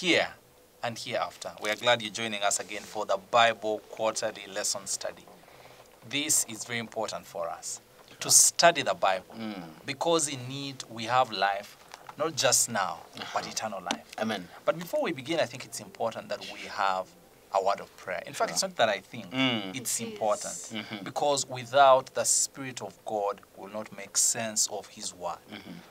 here and hereafter. We are glad you're joining us again for the Bible Quarterly Lesson Study. This is very important for us to study the Bible because in it we have life, not just now, but eternal life. Amen. But before we begin, I think it's important that we have a word of prayer. In fact, it's not that I think, Mm. it's important. Mhm. Because without the Spirit of God, we will not make sense of His word.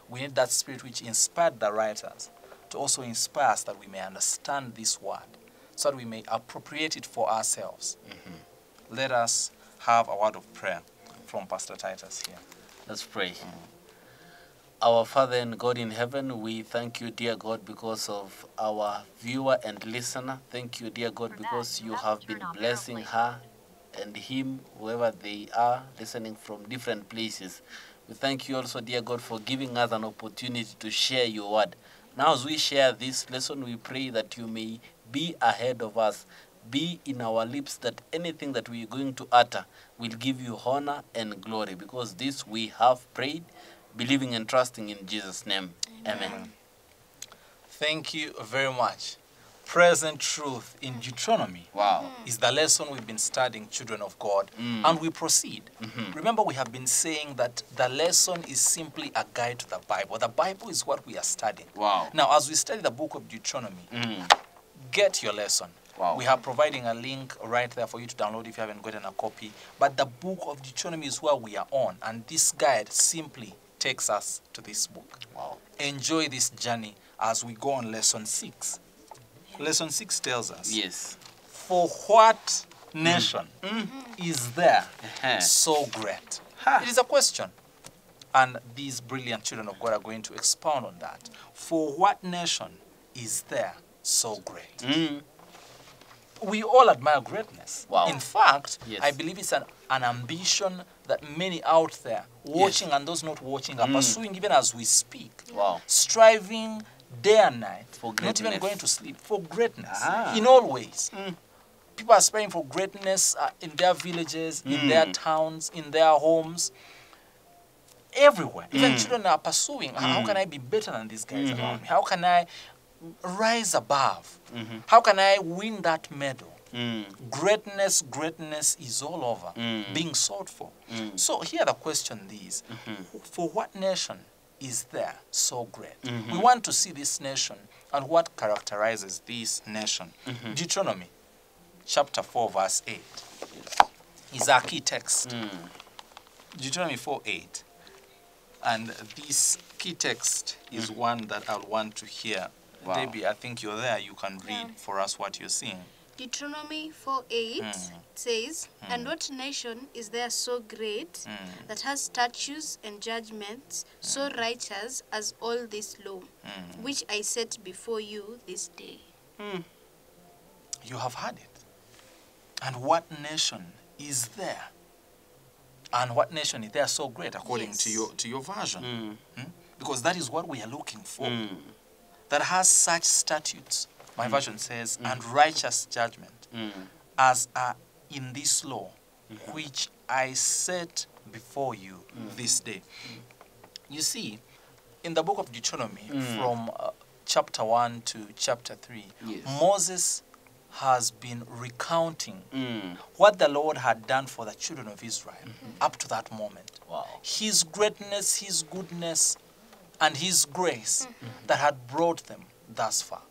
We need that Spirit which inspired the writers to also inspire us that we may understand this word, so that we may appropriate it for ourselves. Mm-hmm. Let us have a word of prayer from Pastor Titus here. Let's pray. Our Father and God in heaven, we thank you, dear God, because of our viewer and listener. Thank you, dear God, because you have been blessing her and him, whoever they are, listening from different places. We thank you also, dear God, for giving us an opportunity to share your word. Now, as we share this lesson, we pray that you may be ahead of us, be in our lips, that anything that we are going to utter will give you honor and glory, because this we have prayed, believing and trusting in Jesus' name. Amen. Thank you very much. Present truth in Deuteronomy Wow. is the lesson we've been studying, children of God, Mm. and we proceed. Mhm. Remember, we have been saying that the lesson is simply a guide to the Bible. The Bible is what we are studying. Wow. Now, as we study the book of Deuteronomy, Mm. get your lesson. Wow. We are providing a link right there for you to download if you haven't gotten a copy. But the book of Deuteronomy is where we are on, and this guide simply takes us to this book. Wow. Enjoy this journey as we go on lesson six. Lesson six tells us Yes. for what nation is there so great? Ha. It is a question. And these brilliant children of God are going to expound on that. For what nation is there so great? Mm. We all admire greatness. Wow. In fact, Yes. I believe it's an, an ambition that many out there, watching and those not watching, are Mm. pursuing even as we speak. Wow. Striving day and night, For not even going to sleep, for greatness Ah. in all ways. Mm. People are aspiring for greatness uh, in their villages, in their Mm. towns, in their homes, everywhere. Even Mm. children are pursuing "Ah, how Mm. can I be better than these guys Mhm. around me? How can I rise above? Mhm. How can I win that medal? Mm. Greatness, greatness is all over, Mm. being sought for. Mm. So here the question is, Mhm. for what nation is there so great? Mhm. We want to see this nation and what characterizes this nation. Mhm. Deuteronomy chapter 4 verse 8 is our key text. Mm. Deuteronomy 4 8. And this key text is one that I'll want to hear. Wow. Debbie, I think you're there. You can read Yeah. for us what you're seeing. Deuteronomy 4 8 Mm. says, And Mm. what nation is there so great Mm, that has statutes and judgments so righteous as all this law, mm. which I set before you this day? Mm. You have heard it. And what nation is there? And what nation is there so great according to your to your version? Mm. Hmm? Because that is what we are looking for. Mm. That has such statutes. My version says, and righteous judgment Mm. as are in this law, which I set before you this day. You see, in the book of Deuteronomy, Mm. from uh, chapter 1 to chapter 3, Yes. Moses has been recounting Mm. what the Lord had done for the children of Israel up to that moment. Wow. His greatness, His goodness, and His grace that had brought them thus far.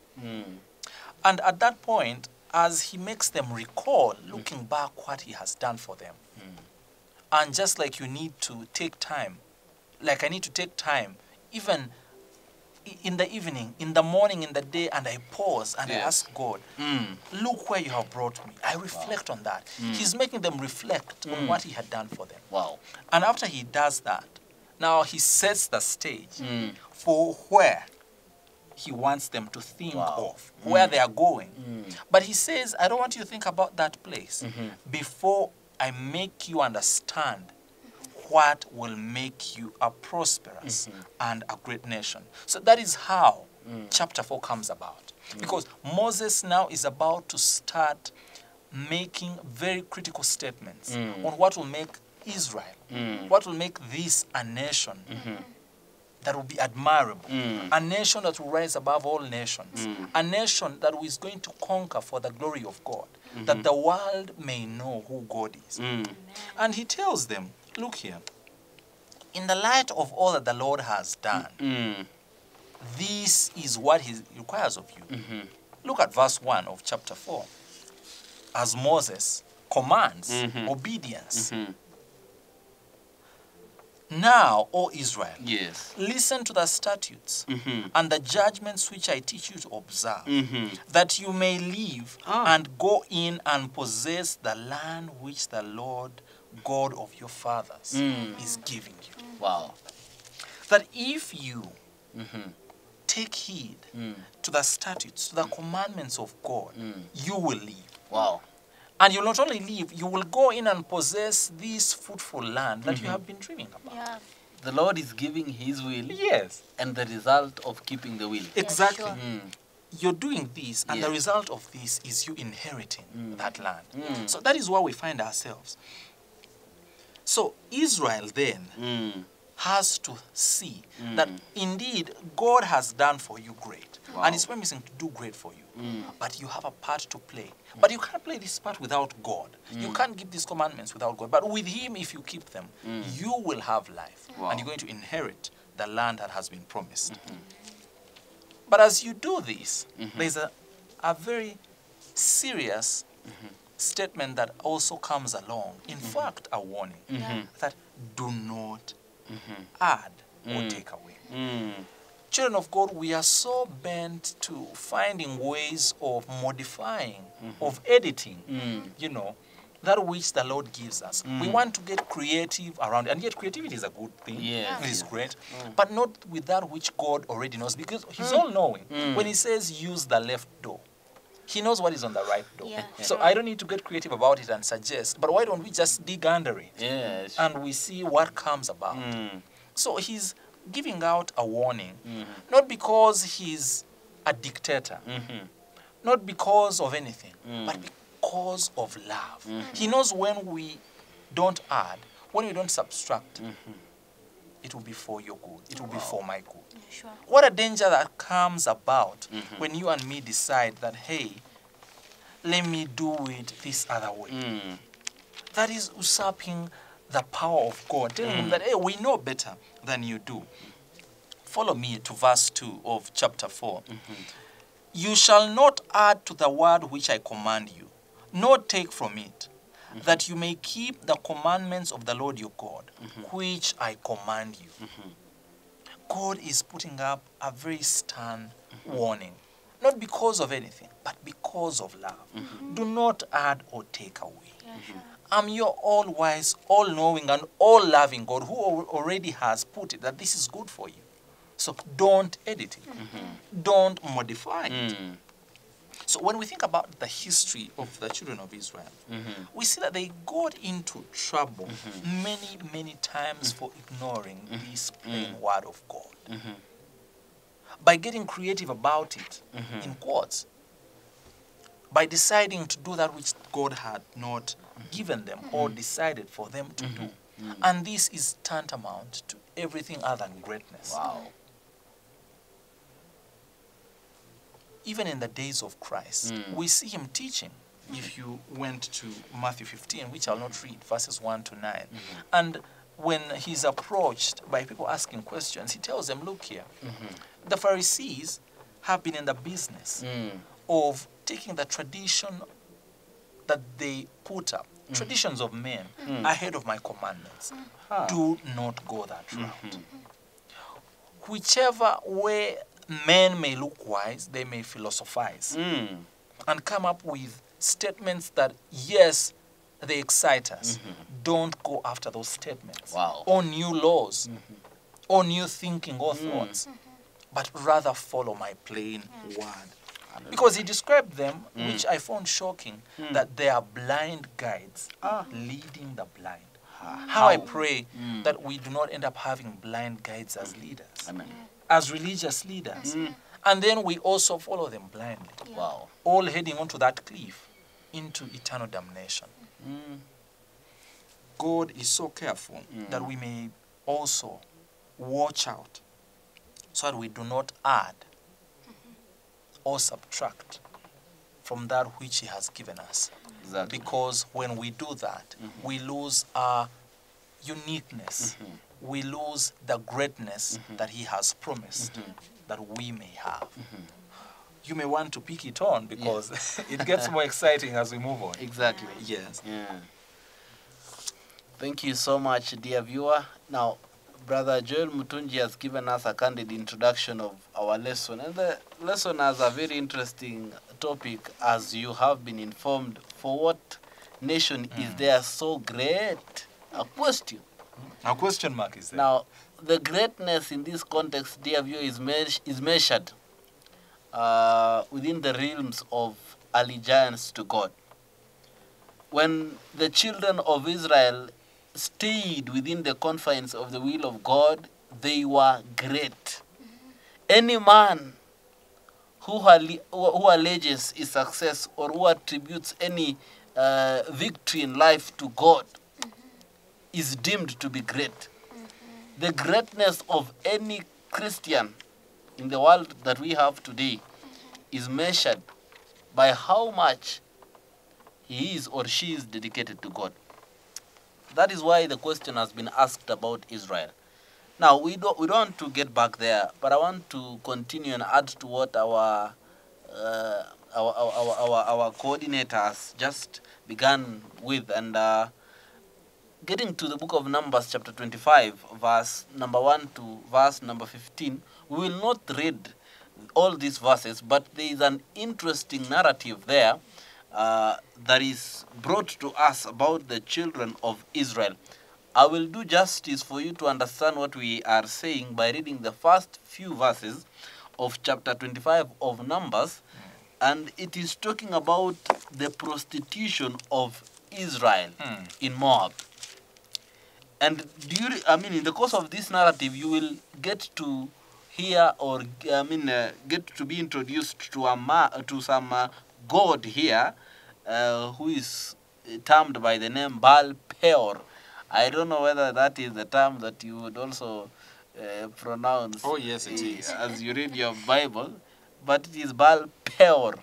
Mm. And at that point, as He makes them recall, looking back what He has done for them, and just like you need to take time, like I need to take time, even in the evening, in the morning, in the day, and I pause and I ask God, Mm. look where you have brought me. I reflect on that. He's making them reflect on Mm. what he had done for them. Wow. And after he does that, now he sets the stage Mm. for where he wants them to think Wow. of, where they are going. Mm. But he says, I don't want you to think about that place Mhm. before I make you understand what will make you a prosperous and a great nation. So that is how chapter 4 comes about. Because Moses now is about to start making very critical statements Mm. on what will make Israel, Mm. what will make this a nation that will be admirable, Mm. a nation that will rise above all nations, Mm. a nation that is going to conquer for the glory of God, that the world may know who God is. Mm. And he tells them, look here, in the light of all that the Lord has done, Mm. this is what he requires of you. Mhm. Look at verse 1 of chapter 4. As Moses commands Mhm. obedience. Now, O Israel, Yes. listen to the statutes Mhm. and the judgments which I teach you to observe, Mhm. that you may live Ah. and go in and possess the land which the Lord God of your fathers Mm. is giving you. Wow. That if you Mhm. take heed Mm. to the statutes, to the commandments of God, Mm. you will live. Wow. And you'll not only live, you will go in and possess this fruitful land that you Mhm. have been dreaming about. Yeah. The Lord is giving His will Yes, and the result of keeping the will. exactly. sure. Mm. You're doing this, and the result of this is you inheriting Mm. that land. Mm. So that is where we find ourselves. So Israel then Mm. Has to see Mm. that indeed God has done for you great, Wow. and He's promising to do great for you. Mm. But you have a part to play. But you can't play this part without God. You Mm. can't give these commandments without God. But with Him, if you keep them, Mm. you will have life, Wow. and you're going to inherit the land that has been promised. Mhm. But as you do this, Mhm. there's a, a very serious Mm-hmm. statement that also comes along. In fact, a warning Mhm. that do not Mhm. add or Mm. take away. Mm. Children of God, we are so bent to finding ways of modifying, of editing, Mm. you know, that which the Lord gives us. We Mm. want to get creative around, and yet creativity is a good thing. It is great, Mm. but not with that which God already knows, because He's all knowing. Mm. When He says use the left door, He knows what is on the right door. Yeah, So sure. I don't need to get creative about it and suggest, but why don't we just dig under it Yes. and we see what comes about? Mm. So He's giving out a warning, Mhm. not because He's a dictator, Mhm. not because of anything, Mm. but because of love. Mhm. He knows when we don't add, when we don't subtract, Mhm. It will be for your good. It will be for my good. Yeah, sure. What a danger that comes about Mhm. when you and me decide that, hey, let me do it this other way. Mm. That is usurping the power of God, telling him Mm. that, hey, we know better than you do. Follow me to verse 2 of chapter 4. You shall not add to the word which I command you, nor take from it, Mm-hmm. that you may keep the commandments of the Lord your God, mm-hmm. which I command you. Mm-hmm. God is putting up a very stern warning, not because of anything, but because of love. Do not add or take away. Yeah, sure. I'm your all wise, all knowing, and all loving God who already has put it that this is good for you. So don't edit it, don't modify it. Mm. So when we think about the history of the children of Israel, Mhm. we see that they got into trouble mm-hmm. many, many times for ignoring mm-hmm. this mm-hmm. plain word of God. Mhm. By getting creative about it, in quotes, by deciding to do that which God had not given them or decided for them to do. And this is tantamount to everything other than greatness. Wow. Even in the days of Christ, Mm. we see him teaching. If you went to Matthew 15, which I'll not read, verses 1 to 9, and when he's approached by people asking questions, he tells them, Look here, the Pharisees have been in the business Mm. of taking the tradition that they put up, traditions of men, ahead of my commandments. Ah. Do not go that route. Whichever way men may look wise, they may philosophize Mm. and come up with statements that, yes, they excite us. Don't go after those statements. Wow. Or new laws, or new thinking or Mm. thoughts, but rather follow my plain word. Because he described them, which I found shocking, that they are blind guides Ah. leading the blind. Ah. How I pray that we do not end up having blind guides as leaders, Amen. As religious leaders. And then we also follow them blindly, Wow. all heading onto that cliff into eternal damnation. Mm. God is so careful mm. that we may also watch out so that we do not add mm-hmm. or subtract from that which He has given us. Exactly. Because when we do that, mm-hmm. we lose our uniqueness. Mm-hmm. We lose the greatness mm-hmm. that He has promised mm-hmm. that we may have. Mm-hmm. You may want to pick it on because it gets more exciting as we move on. Exactly. Yes. Yeah. Thank you so much, dear viewer. Now, Brother Joel Mutunji has given us a candid introduction of our lesson. And the lesson has a very interesting topic, as you have been informed. For what nation is mm. there so great? A question. A question mark is there. Now, the greatness in this context, dear viewer, is, meas- is measured uh, within the realms of allegiance to God. When the children of Israel stayed within the confines of the will of God, they were great. Any man who, who who alleges his success or who attributes any uh, victory in life to God is deemed to be great. The greatness of any Christian in the world that we have today is measured by how much he is or she is dedicated to God. That is why the question has been asked about Israel. Now we don't we don't want to get back there, but I want to continue and add to what our uh, our, our, our, our coordinators just began with and uh, getting to the book of Numbers, chapter 25, verse number 1 to verse number 15, we will not read all these verses, but there is an interesting narrative there uh, that is brought to us about the children of Israel. I will do justice for you to understand what we are saying by reading the first few verses of chapter 25 of Numbers, and it is talking about the prostitution of Israel Hmm. in Moab. And during, I mean, in the course of this narrative, you will get to hear or I mean, uh, get to be introduced to a ma- to some uh, god here, uh, who is termed by the name Baal Peor. I don't know whether that is the term that you would also uh, pronounce. Oh, yes, it uh. As you read your Bible, but it is Baal Peor.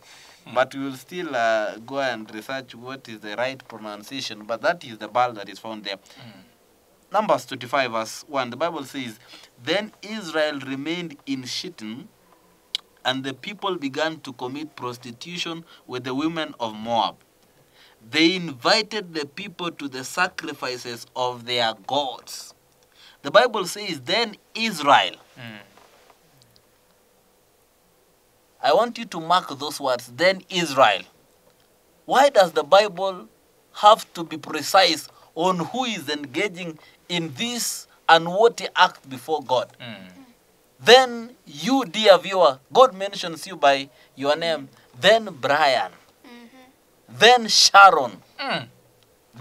But we will still uh, go and research what is the right pronunciation. But that is the Baal that is found there. Numbers 25, verse 1, the Bible says, Then Israel remained in Shittim, and the people began to commit prostitution with the women of Moab. They invited the people to the sacrifices of their gods. The Bible says, Then Israel. Mm. I want you to mark those words, then Israel. Why does the Bible have to be precise on who is engaging in this unworthy act before God? Mm. Then you, dear viewer, God mentions you by your name. Then Brian. Then Sharon. Mm.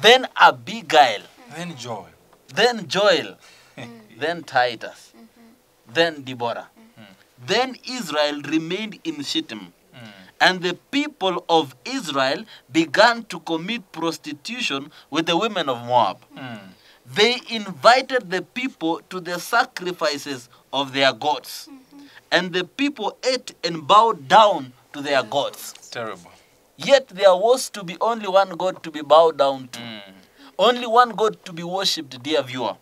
Then Abigail. Then Joel. Then Joel. then Titus. Then Deborah. Then Israel remained in Shittim. Mm. And the people of Israel began to commit prostitution with the women of Moab. Mm. They invited the people to the sacrifices of their gods. And the people ate and bowed down to their gods. Terrible. Yet there was to be only one God to be bowed down to. Mm. Only one God to be worshipped, dear viewer.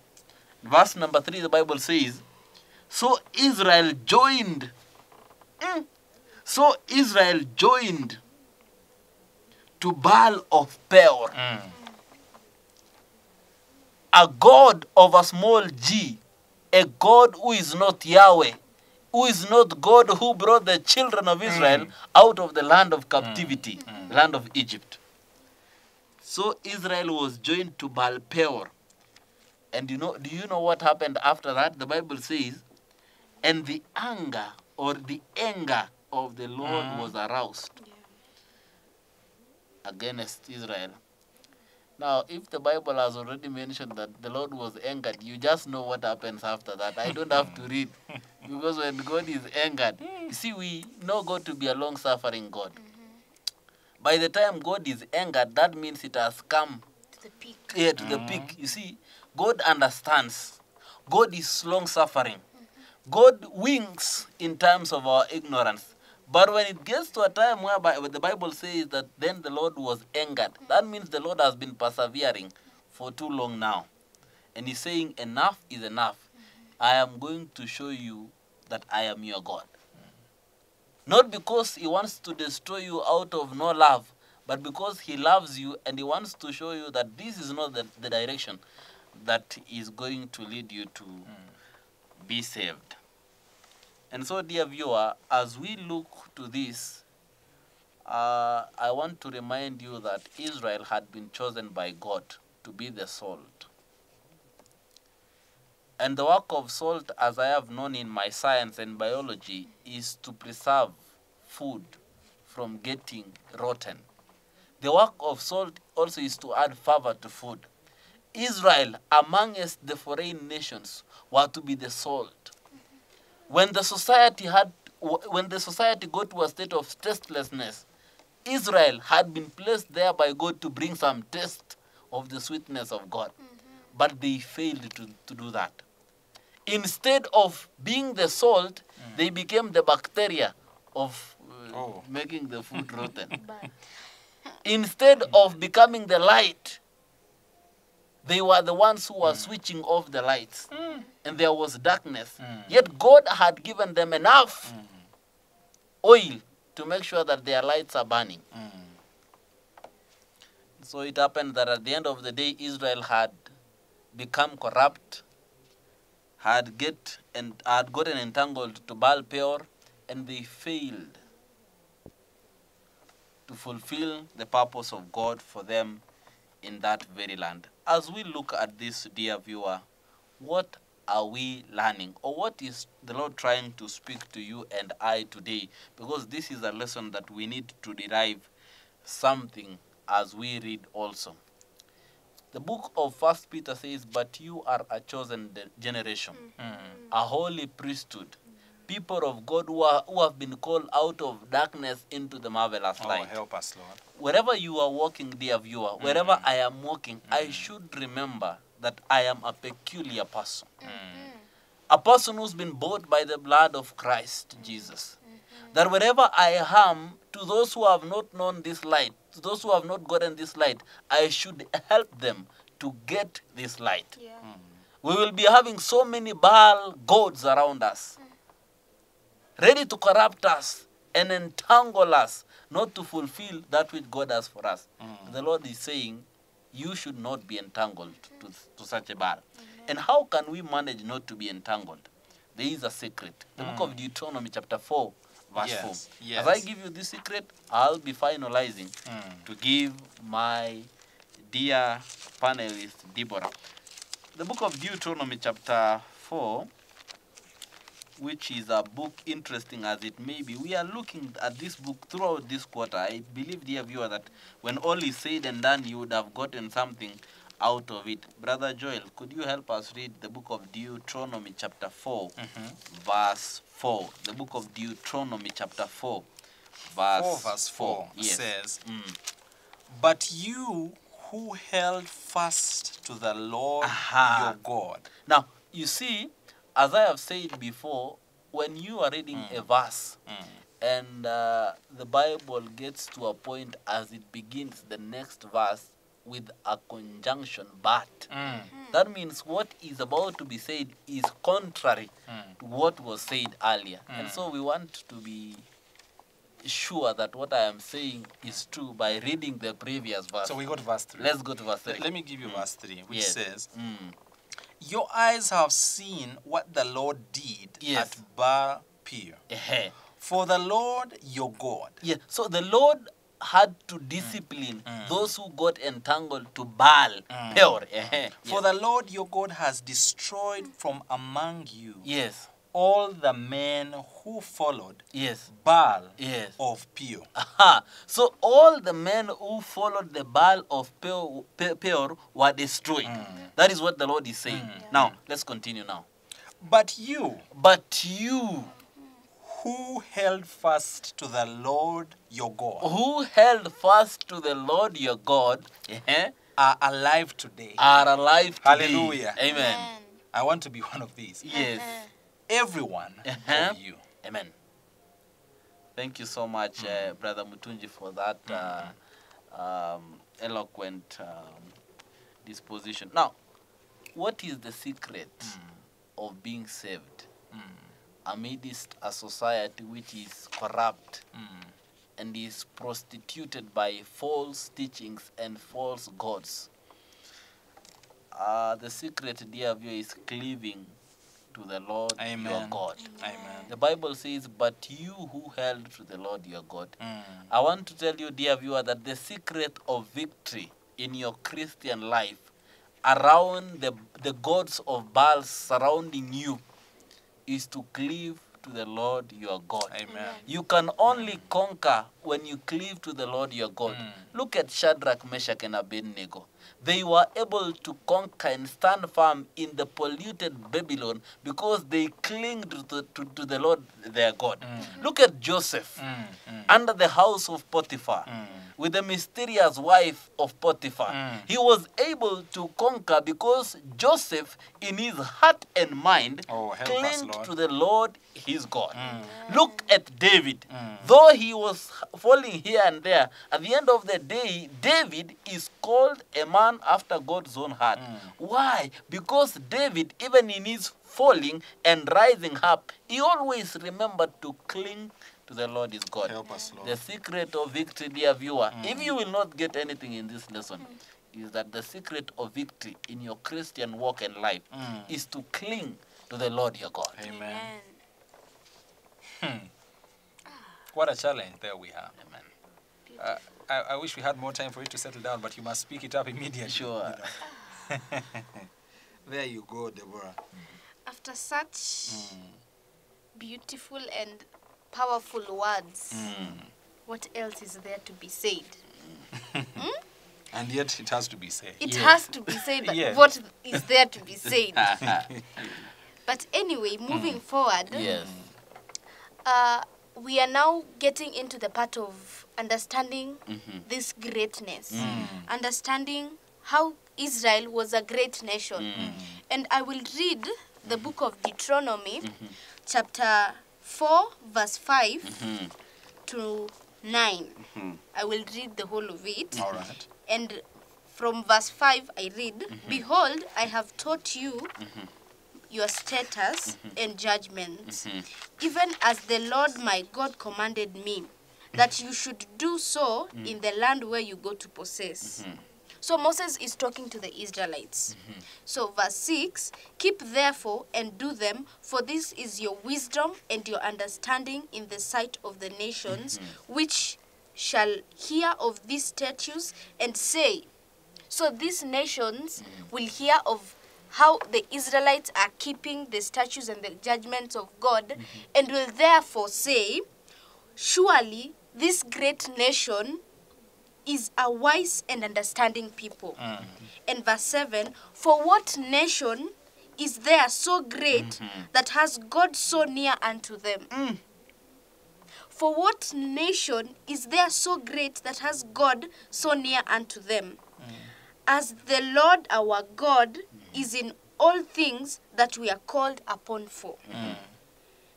Verse number 3, the Bible says, So Israel joined. Mm. So Israel joined to Baal of Peor, Mm. A God of a small g, a God who is not Yahweh, who is not God who brought the children of Israel mm. out of the land of mm. captivity, mm. land of Egypt. So Israel was joined to Baal Peor. And you know, do you know what happened after that? The Bible says, and the anger or the anger of the Lord Mm. was aroused against Israel. Now, if the Bible has already mentioned that the Lord was angered, you just know what happens after that. I don't have to read. Because when God is angered, you see, we know God to be a long suffering God. Mm-hmm. By the time God is angered, that means it has come To the peak. here to the mm-hmm. peak. You see, God understands. God is long suffering. Mm-hmm. God winks in times of our ignorance. But when it gets to a time where the Bible says that then the Lord was angered, that means the Lord has been persevering for too long now. And he's saying, Enough is enough. I am going to show you that I am your God. Not because he wants to destroy you out of no love, but because he loves you and he wants to show you that this is not the, the direction that is going to lead you to be saved. And so, dear viewer, as we look to this, uh, I want to remind you that Israel had been chosen by God to be the salt. And the work of salt, as I have known in my science and biology, is to preserve food from getting rotten. The work of salt also is to add flavor to food. Israel, amongst the foreign nations, were to be the salt. When the society had, when the society got to a state of tastelessness, Israel had been placed there by God to bring some taste of the sweetness of God. But they failed to, to do that. Instead of being the salt, they became the bacteria of uh, Oh. making the food rotten. Instead of becoming the light, they were the ones who were mm. switching off the lights. Mm. And there was darkness. Mm. Yet God had given them enough oil to make sure that their lights are burning. So it happened that at the end of the day, Israel had become corrupt, had get and had gotten entangled to Baal Peor, and they failed to fulfill the purpose of God for them in that very land. As we look at this, dear viewer, what are we learning? Or what is the Lord trying to speak to you and I today? Because this is a lesson that we need to derive something as we read also. The book of First Peter says, But you are a chosen generation, mm. a holy priesthood, people of God who, are, who have been called out of darkness into the marvelous Oh, light help us, Lord. wherever you are walking, dear viewer, mm-hmm. wherever I am walking, I mm-hmm. should remember that I am a peculiar person. Mm-hmm. A person who's been bought by the blood of Christ Jesus. That wherever I am, to those who have not known this light, to those who have not gotten this light, I should help them to get this light. yeah. We will be having so many Baal gods around us, ready to corrupt us and entangle us, not to fulfill that which God has for us. The Lord is saying, You should not be entangled to, to such a Baal. And how can we manage not to be entangled? There is a secret. The book of Deuteronomy, chapter 4, verse Yes, 4. yes. As I give you this secret, I'll be finalizing Mm. to give my dear panelist, Deborah. The book of Deuteronomy, chapter 4, which is a book interesting as it may be. We are looking at this book throughout this quarter. I believe, dear viewer, that when all is said and done, you would have gotten something out of it. Brother Joel, could you help us read the book of Deuteronomy, chapter 4, verse 4? The book of Deuteronomy, chapter 4, verse 4 verse 4 Yes. says, Mm. But you who held fast to the Lord Aha. your God. Now, you see, as I have said before, when you are reading a verse Mm. and uh, the Bible gets to a point as it begins the next verse with a conjunction but, Mm. that means what is about to be said is contrary Mm. to what was said earlier. And Mm. so we want to be sure that what I am saying is true by reading the previous verse. So we go to verse 3. Let's go to verse 3. Let, let me give you verse 3, which Yes. says, Mm. Your eyes have seen what the Lord did Yes. at Baal Peor. Ehe. For the Lord your God. Yeah, so the Lord had to discipline Mm. those who got entangled to Baal, Mm. Peor. eh, For the Lord your God has destroyed from among you yes, all the men who followed yes, Baal yes. of Peor. Aha. So all the men who followed the Baal of Peor, Peor were destroyed. Mm. That is what the Lord is saying. Mm. Now, let's continue now. But you But you, who held fast to the Lord your God who held fast to the Lord your God eh, are alive today. are alive today. Hallelujah. Amen. I want to be one of these. Yes. Everyone Uh-huh. of you. Amen. Thank you so much, uh, Brother Mutunji, for that uh, um, eloquent um, disposition. Now, what is the secret of being saved amidst a society which is corrupt and is prostituted by false teachings and false gods? Uh, the secret, dear viewer, is cleaving to the Lord your God. Amen. The Bible says, But you who held to the Lord your God. Mm. I want to tell you, dear viewer, that the secret of victory in your Christian life around the, the gods of Baal surrounding you is to cleave to the Lord your God. Amen. You can only conquer when you cleave to the Lord your God. Mm. Look at Shadrach, Meshach, and Abednego. They were able to conquer and stand firm in the polluted Babylon because they clinged to the, to, to the Lord their God. Look at Joseph Mm. Mm. under the house of Potiphar Mm. with the mysterious wife of Potiphar. Mm. He was able to conquer because Joseph, in his heart and mind, Oh, help us, to the Lord his God. Mm. Look at David. Mm. Though he was falling here and there, at the end of the day, David is called a man after God's own heart. Mm. Why? Because David, even in his falling and rising up, he always remembered to cling to the Lord his God. Help us, Lord. The secret of victory, dear viewer, if you will not get anything in this lesson, is that the secret of victory in your Christian walk and life Mm. is to cling to the Lord your God. Amen. What a challenge there we have. Amen. Uh, I, I wish we had more time for you to settle down, but you must speak it up immediately. Sure. there you go, Deborah. Mm-hmm. After such mm. beautiful and powerful words, Mm. what else is there to be said? Mm. Hmm? And yet it has to be said. It Yes. has to be said, but Yes. what is there to be said? but anyway, moving mm. forward, yes. uh, we are now getting into the part of understanding Mhm. this greatness, Mm. understanding how Israel was a great nation. Mm. And I will read the book of Deuteronomy, chapter 4, verse 5 Mhm. to 9. Mhm. I will read the whole of it. All right. And from verse 5, I read, Behold, I have taught you your status mm-hmm. and judgments, mm-hmm. even as the Lord my God commanded me, that you should do so mm. in the land where you go to possess. Mm-hmm. So Moses is talking to the Israelites. So, verse 6 Keep therefore and do them, for this is your wisdom and your understanding in the sight of the nations, which shall hear of these statutes and say, so these nations will hear of how the Israelites are keeping the statutes and the judgments of God and will therefore say, Surely this great nation is a wise and understanding people. Mm. And verse 7 For what nation is there so great mm-hmm. that has God so near unto them? Mm. For what nation is there so great that has God so near unto them? Mm. As the Lord our God is in all things that we are called upon for. Mm.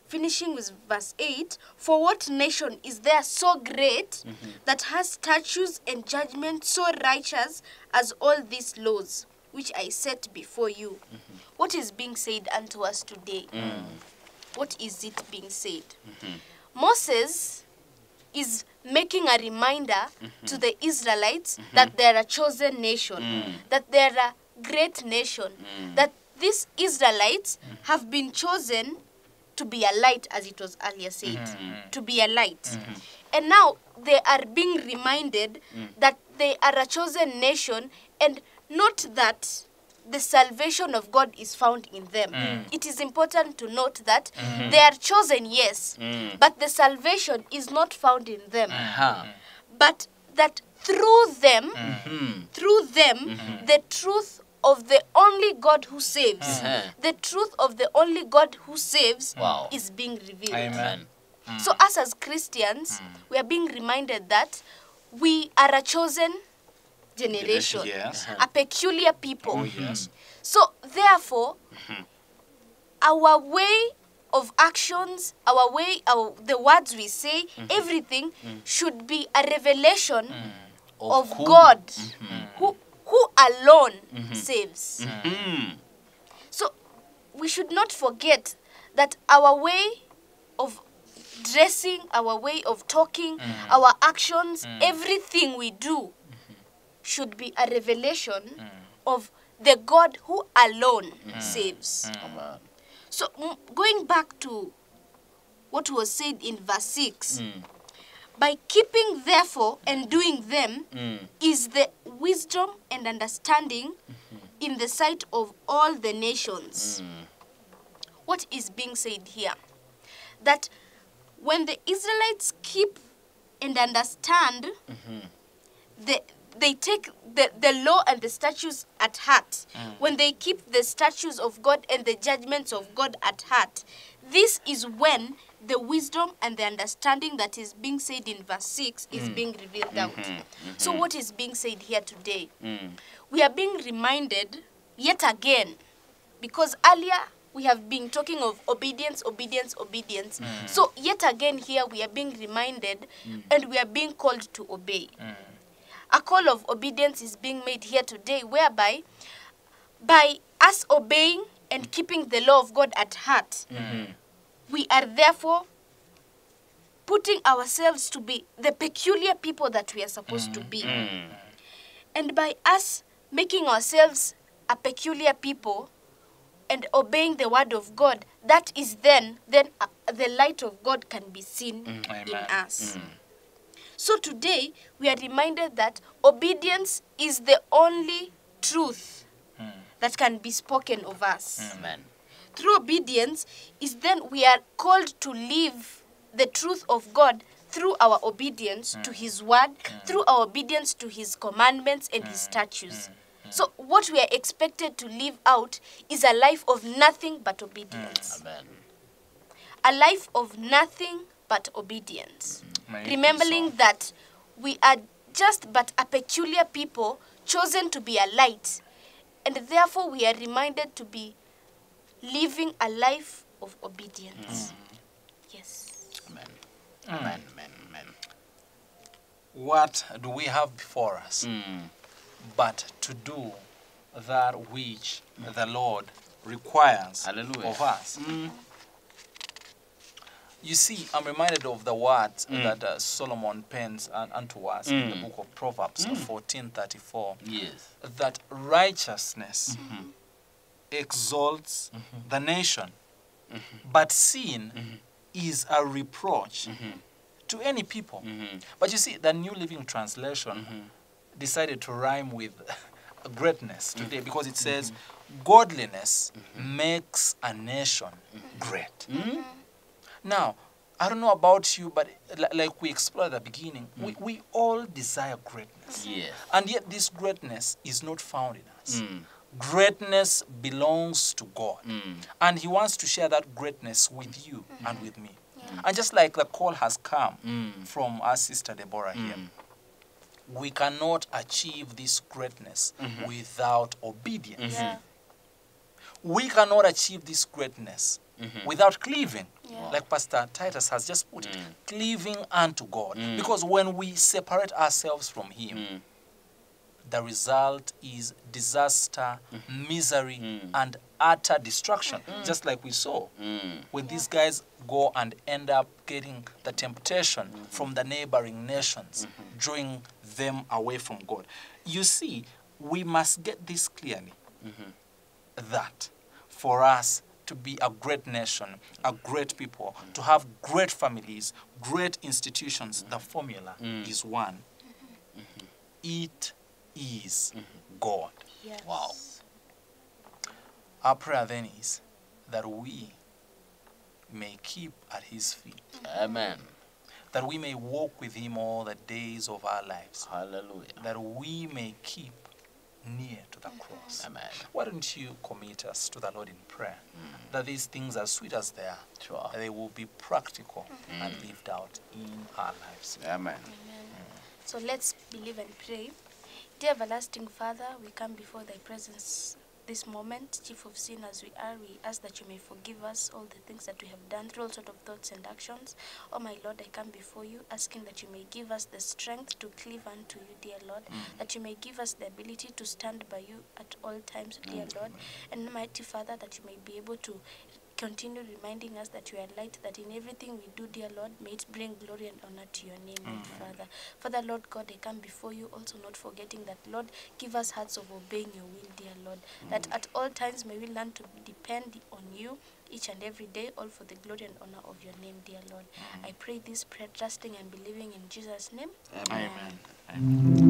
Finishing with verse 8 For what nation is there so great mm-hmm. that has statutes and judgments so righteous as all these laws which I set before you? Mm-hmm. What is being said unto us today? Mm. What is it being said? Mm-hmm. Moses is making a reminder to the Israelites that they're a chosen nation, mm. that they're a great nation, mm. that these Israelites have been chosen to be a light, as it was earlier said, mm-hmm. to be a light. Mm-hmm. And now they are being reminded mm. that they are a chosen nation and not that the salvation of God is found in them. Mm. It is important to note that mm-hmm. they are chosen, yes, but the salvation is not found in them. Uh-huh. But that through them, Mhm. through them, the truth of the only God who saves, Mhm. the truth of the only God who saves Wow. is being revealed. Amen. Amen. Mm. So, us as Christians, mm. we are being reminded that we are a chosen generation, Yes. Uh-huh. a peculiar people. Oh, yes. So, therefore, mm-hmm. our way of actions, our way, our, the words we say, mm-hmm. everything mm. should be a revelation of, who- God mm-hmm. who, alone saves. Mm. So, we should not forget that our way of dressing, our way of talking, our actions, everything we do should be a revelation of the God who alone saves. Amen. So, mm, going back to what was said in verse 6 Mm. By keeping, therefore, and doing them Mm. is the wisdom and understanding in the sight of all the nations. Mm. What is being said here? That when the Israelites keep and understand, the, they take the, the law and the statutes at heart. When they keep the statutes of God and the judgments of God at heart, this is when the wisdom and the understanding that is being said in verse 6 is mm. being revealed out. Mm-hmm. So, mm-hmm. what is being said here today? Mm. we are being reminded yet again because earlier we have been talking of obedience obedience obedience. Mm. So yet again here we are being reminded mm. and we are being called to obey. A call of obedience is being made here today whereby by us obeying and keeping the law of god at heart mm-hmm. We are therefore putting ourselves to be the peculiar people that we are supposed to be Mm. and by us making ourselves a peculiar people and obeying the word of God, that is then then uh, the light of God can be seen in Amen. us. So today we are reminded that obedience is the only truth that can be spoken of us. Amen. Through obedience is then we are called to live the truth of God through our obedience to His word, through our obedience to His commandments and His statutes. So, what we are expected to live out is a life of nothing but obedience. Amen. A life of nothing but obedience. Remembering so. that we are just but a peculiar people chosen to be a light, and therefore we are reminded to be living a life of obedience. Yes. Amen. Amen. Amen. Amen. What do we have before us Mm. but to do that which the Lord requires Hallelujah. of us? Mm. You see, I'm reminded of the words that uh, Solomon pens un- unto us in the Mm. book of Proverbs, 1434, Yes. that righteousness exalts mm-hmm. the nation, mm-hmm. but sin mm-hmm. is a reproach to any people. Mhm. But you see, the New Living Translation decided to rhyme with greatness today because it says, Godliness makes a nation great. Mm. Now, I don't know about you, but like we explored at the beginning, we, mm. we all desire greatness. Yes. And yet, this greatness is not found in us. Mm. Greatness belongs to God. Mm. And He wants to share that greatness with you and with me. And just like the call has come Mm. from our sister Deborah here, Mm. we cannot achieve this greatness without obedience. Yeah. We cannot achieve this greatness without cleaving. Yeah. Like Pastor Titus has just put it, Mm. cleaving unto God. Mm. Because when we separate ourselves from Him, Mm. The result is disaster, mm-hmm. misery, Mm. and utter destruction. Mm. Just like we saw Mm. when these guys go and end up getting the temptation mm-hmm. from the neighboring nations, mm-hmm. drawing them away from God. You see, we must get this clearly that for us to be a great nation, a mm. great people, mm. to have great families, great institutions, the formula Mm. is one. It is God. Yes. Wow. Our prayer then is that we may keep at his feet, mm-hmm. Amen. that we may walk with him all the days of our lives, Hallelujah. that we may keep near to the mm-hmm. cross. Amen. Why don't you commit us to the Lord in prayer mm-hmm. that these things, as sweet as they are, Sure. they will be practical and mm. lived out in our lives. Amen. Amen. So let's believe and pray. Dear everlasting Father, we come before thy presence this moment, chief of sin as we are, we ask that you may forgive us all the things that we have done through all sort of thoughts and actions. Oh my Lord, I come before you asking that you may give us the strength to cleave unto you, dear Lord, mm. that you may give us the ability to stand by you at all times, dear mm. Lord, and mighty Father, that you may be able to continue reminding us that you are light, that in everything we do, dear Lord, may it bring glory and honor to your name, Lord Father. Father, Lord God, I come before you, also not forgetting that, Lord, give us hearts of obeying your will, dear Lord, that mm. at all times may we learn to depend on you each and every day, all for the glory and honor of your name, dear Lord. Mm. I pray this prayer, trusting and believing in Jesus' name. Amen. Amen.